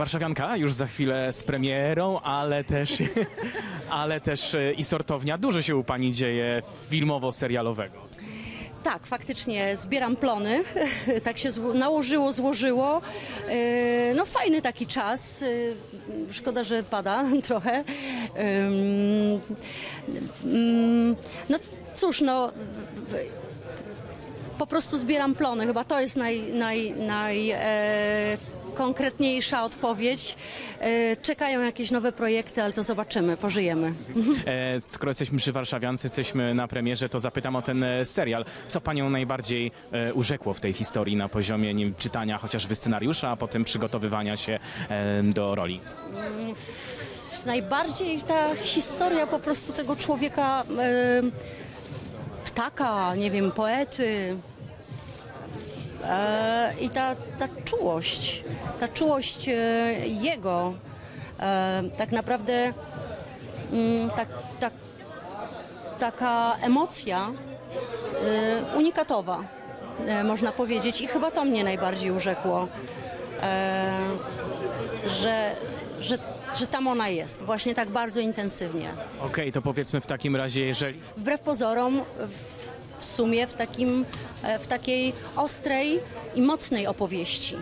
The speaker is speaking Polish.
Warszawianka już za chwilę z premierą, ale też, ale też e, i sortownia. Dużo się u Pani dzieje filmowo-serialowego. Tak, faktycznie zbieram plony. tak się nałożyło, złożyło. Yy, No fajny taki czas. Yy, Szkoda, że pada trochę. Ym, No cóż, no po prostu zbieram plony. Chyba to jest naj, naj, naj e, konkretniejsza odpowiedź. E, czekają jakieś nowe projekty, ale to zobaczymy, pożyjemy. E, skoro jesteśmy przy Warszawiance, jesteśmy na premierze, to zapytam o ten e, serial. Co Panią najbardziej e, urzekło w tej historii na poziomie nie wiem, czytania chociażby scenariusza, a potem przygotowywania się e, do roli? Najbardziej ta historia po prostu tego człowieka, ptaka, nie wiem, poety. I ta, ta czułość, ta czułość e, jego, e, tak naprawdę mm, tak, tak, taka emocja e, unikatowa, można powiedzieć. I chyba to mnie najbardziej urzekło, że, że, że tam ona jest, właśnie tak bardzo intensywnie. Okej, to powiedzmy w takim razie, jeżeli... Wbrew pozorom, w, w sumie w, takim, e, w takiej ostrej i mocnej opowieści.